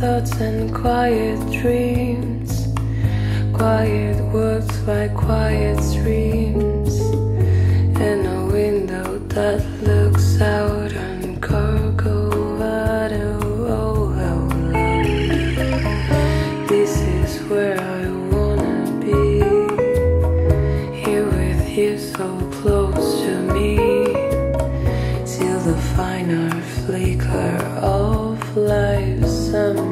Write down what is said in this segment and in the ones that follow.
thoughts and quiet dreams. Quiet words by quiet streams. And a window that looks out on Corcovado. Oh. This is where I wanna be. Here with you so close to me. Till the finer flicker of life's ember.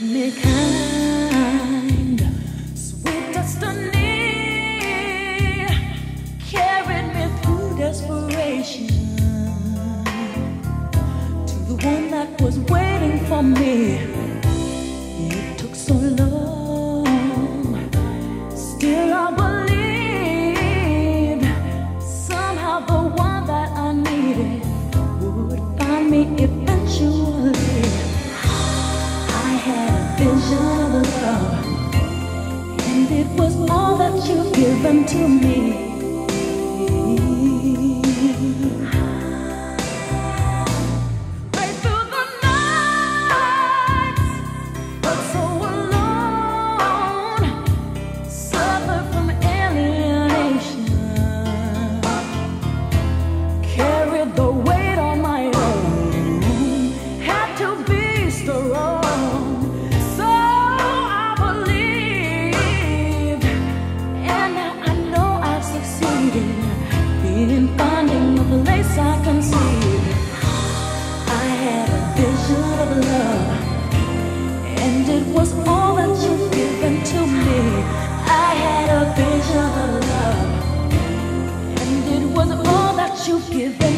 Me kind, sweet destiny carried me through desperation to the one that was waiting for me. That you've given to me. And it was all that you've given to me. I had a vision of love. And it was all that you've given